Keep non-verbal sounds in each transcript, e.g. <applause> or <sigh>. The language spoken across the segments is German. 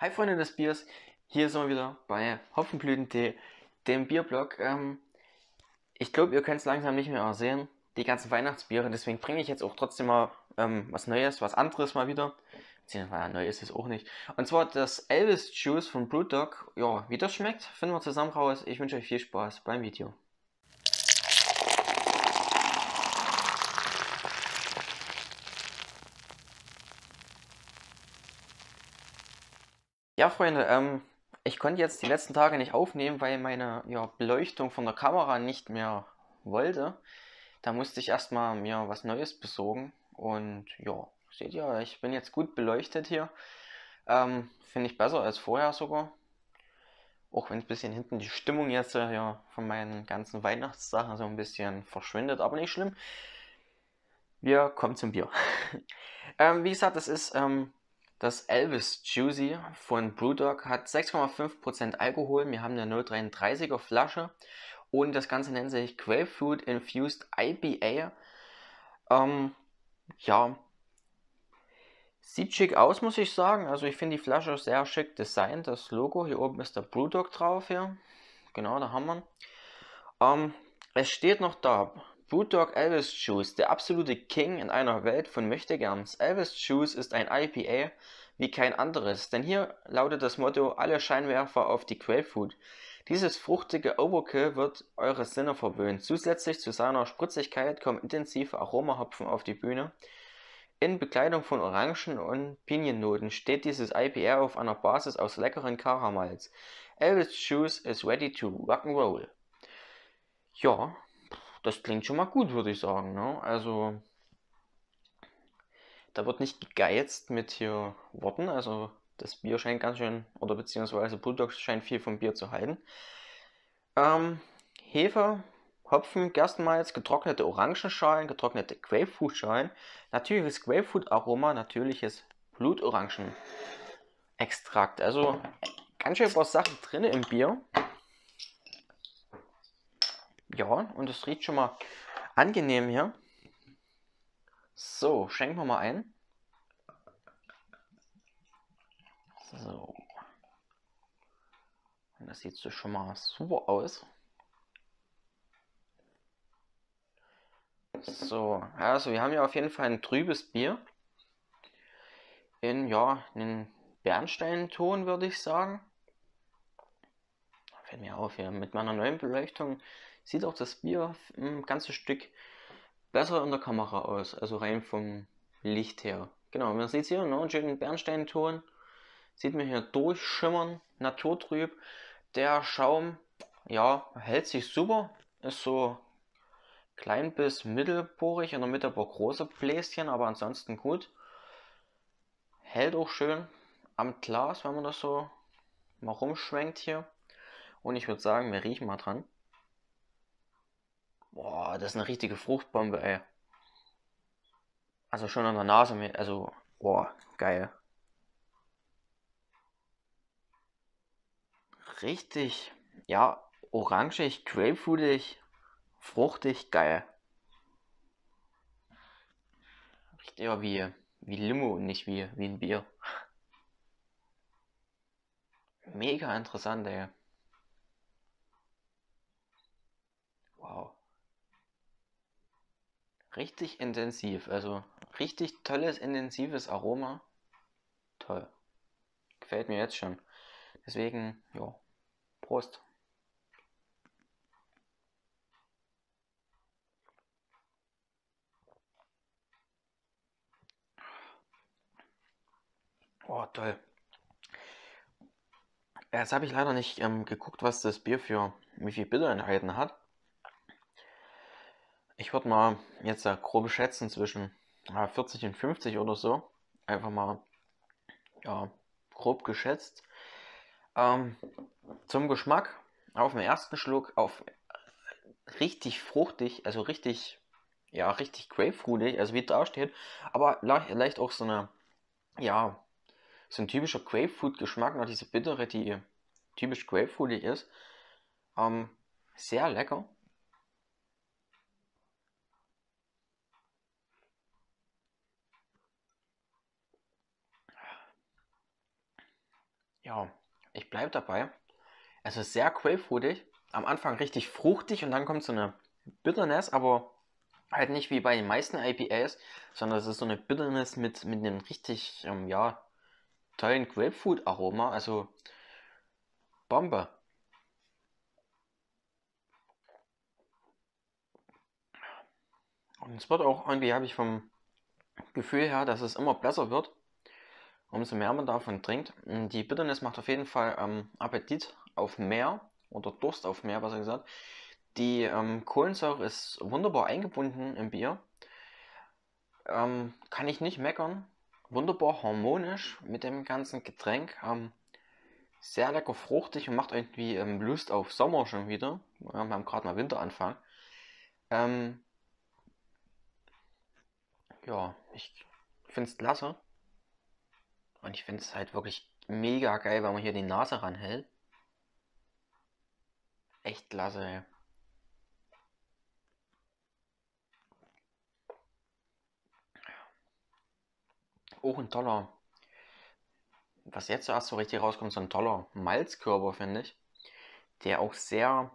Hi Freunde des Biers, hier sind wir wieder bei Hopfenblütentee, dem Bierblog. Ähm, ich glaube, ihr könnt es langsam nicht mehr sehen, die ganzen Weihnachtsbiere, deswegen bringe ich jetzt auch trotzdem mal ähm, was Neues, was anderes mal wieder. Beziehungsweise neu ist es auch nicht. Und zwar das Elvis Juice von Brewdog. Ja, wie das schmeckt, finden wir zusammen raus. Ich wünsche euch viel Spaß beim Video. Ja, Freunde, ähm, ich konnte jetzt die letzten Tage nicht aufnehmen, weil meine ja, Beleuchtung von der Kamera nicht mehr wollte. Da musste ich erstmal mir was Neues besorgen. Und ja, seht ihr, ich bin jetzt gut beleuchtet hier. Ähm, Finde ich besser als vorher sogar. Auch wenn ein bisschen hinten die Stimmung jetzt äh, ja, von meinen ganzen Weihnachtssachen so ein bisschen verschwindet, aber nicht schlimm. Wir kommen zum Bier. <laughs> ähm, wie gesagt, das ist ähm, das Elvis Juicy von Brewdog hat 6,5% Alkohol. Wir haben eine 0,33er Flasche und das Ganze nennt sich Grapefruit Infused IPA. Ähm, ja, sieht schick aus, muss ich sagen. Also ich finde die Flasche sehr schick designt. Das Logo hier oben ist der Brewdog drauf hier. Genau, da haben wir. Ähm, es steht noch da. Brewdog Elvis Juice, der absolute King in einer Welt von Möchtegerns. Elvis Juice ist ein IPA wie kein anderes, denn hier lautet das Motto alle Scheinwerfer auf die Grapefruit. Dieses fruchtige Overkill wird eure Sinne verwöhnen. Zusätzlich zu seiner Spritzigkeit kommen intensive Aromahopfen auf die Bühne. In Bekleidung von Orangen- und Piniennoten steht dieses IPA auf einer Basis aus leckeren Karamals. Elvis Juice is ready to rock'n'roll. Ja, das klingt schon mal gut, würde ich sagen. Ne? Also, da wird nicht gegeizt mit hier Worten. Also, das Bier scheint ganz schön, oder beziehungsweise Bulldogs scheint viel vom Bier zu halten. Ähm, Hefe, Hopfen, Gerstenmalz, getrocknete Orangenschalen, getrocknete Grapefruitschalen, natürliches Grapefruit-Aroma, natürliches Blutorangen-Extrakt. Also ganz schön was Sachen drin im Bier. Ja, und es riecht schon mal angenehm hier. So, schenken wir mal ein. So. Das sieht so schon mal super aus. So, also wir haben ja auf jeden Fall ein trübes Bier. In, ja, einen Bernsteinton würde ich sagen. Fällt mir auf, hier mit meiner neuen Beleuchtung sieht auch das Bier ein ganzes Stück besser in der Kamera aus, also rein vom Licht her. Genau, man sieht hier, ne, einen schönen Bernsteinton, sieht man hier durchschimmern, naturtrüb. Der Schaum, ja, hält sich super, ist so klein bis mittelporig, in der Mitte ein paar große Bläschen, aber ansonsten gut. Hält auch schön am Glas, wenn man das so mal rumschwenkt hier. Und ich würde sagen, wir riechen mal dran. Boah, das ist eine richtige Fruchtbombe, ey. Also schon an der Nase, also, boah, geil. Richtig, ja, orangig, grapefruitig, fruchtig, geil. Riecht eher wie, wie Limo und nicht wie, wie ein Bier. Mega interessant, ey. Richtig intensiv. Also richtig tolles, intensives Aroma. Toll. Gefällt mir jetzt schon. Deswegen, ja, Prost. Oh, toll. Jetzt habe ich leider nicht ähm, geguckt, was das Bier für wie viel Bittereinheiten hat. Ich würde mal jetzt ja, grob schätzen zwischen ja, 40 und 50 oder so. Einfach mal ja, grob geschätzt. Ähm, zum Geschmack auf den ersten Schluck auf richtig fruchtig, also richtig, ja, richtig grapefruitig, also wie da steht, aber leicht, auch so eine, ja, so ein typischer Grapefruit-Geschmack, noch diese bittere, die typisch grapefruitig ist. Ähm, sehr lecker. Ja, ich bleibe dabei. Es ist sehr grapefruitig. Am Anfang richtig fruchtig und dann kommt so eine Bitterness, aber halt nicht wie bei den meisten IPAs, sondern es ist so eine Bitterness mit, mit einem richtig, ähm, ja, tollen Grapefruit-Aroma. Also Bombe. Und es wird auch irgendwie, habe ich vom Gefühl her, dass es immer besser wird, umso mehr man davon trinkt. Die Bitterness macht auf jeden Fall ähm, Appetit auf mehr oder Durst auf mehr, besser gesagt. Die ähm, Kohlensäure ist wunderbar eingebunden im Bier. Ähm, kann ich nicht meckern. Wunderbar harmonisch mit dem ganzen Getränk. Ähm, sehr lecker fruchtig und macht irgendwie ähm, Lust auf Sommer schon wieder. wir haben gerade mal Winteranfang. Ähm, ja, ich finde es klasse. Und ich finde es halt wirklich mega geil, wenn man hier die Nase ranhält. Echt klasse, ey. Auch ein toller, was jetzt zuerst so richtig rauskommt, so ein toller Malzkörper, finde ich. Der auch sehr,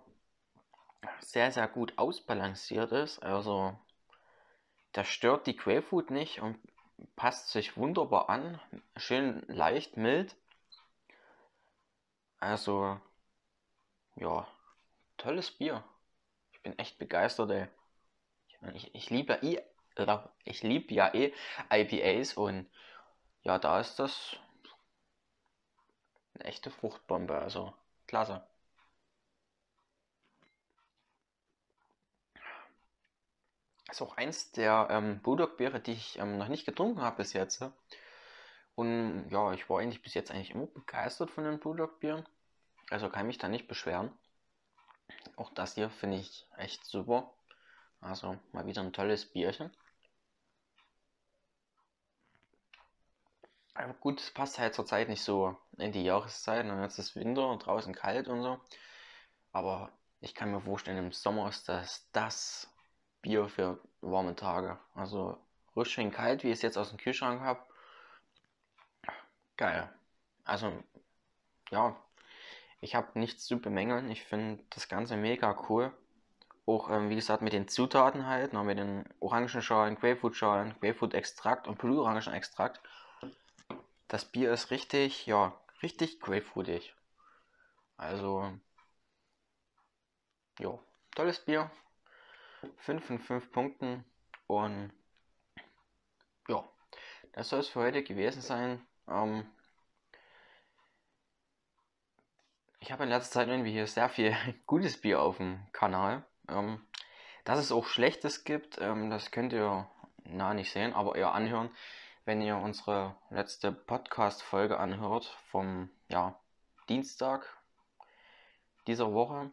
sehr, sehr gut ausbalanciert ist. Also, der stört die Quellfood nicht und passt sich wunderbar an. Schön leicht, mild. Also, ja, tolles Bier. Ich bin echt begeistert, ey. Ich, ich liebe ja eh, ich liebe ja eh IPAs und ja, da ist das eine echte Fruchtbombe, also klasse. Ist auch eins der ähm, Bulldog-Biere, die ich ähm, noch nicht getrunken habe bis jetzt. Und ja, ich war eigentlich bis jetzt eigentlich immer begeistert von den Bulldog-Bieren. Also kann mich da nicht beschweren. Auch das hier finde ich echt super. Also mal wieder ein tolles Bierchen. Aber gut, es passt halt zur Zeit nicht so in die Jahreszeit. Und jetzt ist Winter und draußen kalt und so. Aber ich kann mir vorstellen, im Sommer ist das das Bier für warme Tage. Also ruhig schön kalt, wie ich es jetzt aus dem Kühlschrank habe. Geil. Also, ja, ich habe nichts zu bemängeln. Ich finde das Ganze mega cool. Auch, ähm, wie gesagt, mit den Zutaten halt, noch mit den Orangenschalen, Grapefruitschalen, Grapefruit-Extrakt und Blutorangenextrakt. Das Bier ist richtig, ja, richtig grapefruitig. Also, ja, tolles Bier. 5 von 5 Punkten. Und ja, das soll es für heute gewesen sein. Ähm, ich habe in letzter Zeit irgendwie hier sehr viel <laughs> gutes Bier auf dem Kanal. Ähm, dass es auch Schlechtes gibt, ähm, das könnt ihr na nicht sehen, aber eher anhören, wenn ihr unsere letzte Podcast-Folge anhört vom ja, Dienstag dieser Woche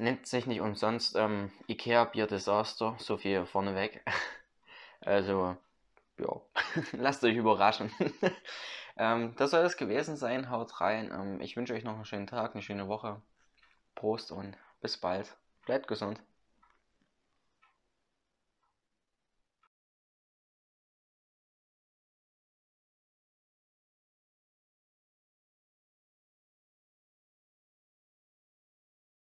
nennt sich nicht umsonst ähm, Ikea Bier Desaster, so viel vorneweg. <laughs> also, ja, <laughs> lasst euch überraschen. <laughs> ähm, das soll es gewesen sein, haut rein. Ähm, ich wünsche euch noch einen schönen Tag, eine schöne Woche. Prost und bis bald. Bleibt gesund.